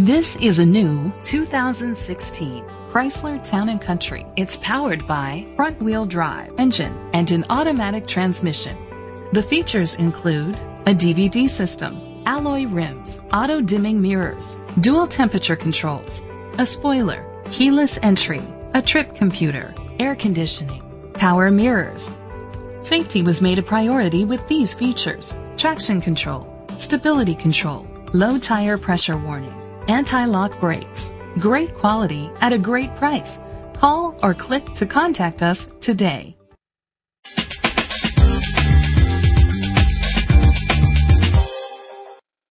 This is a new 2016 Chrysler Town & Country. It's powered by front-wheel drive engine and an automatic transmission. The features include a DVD system, alloy rims, auto-dimming mirrors, dual temperature controls, a spoiler, keyless entry, a trip computer, air conditioning, power mirrors. Safety was made a priority with these features. Traction control, stability control, low tire pressure warning, anti-lock brakes. Great quality at a great price. Call or click to contact us today.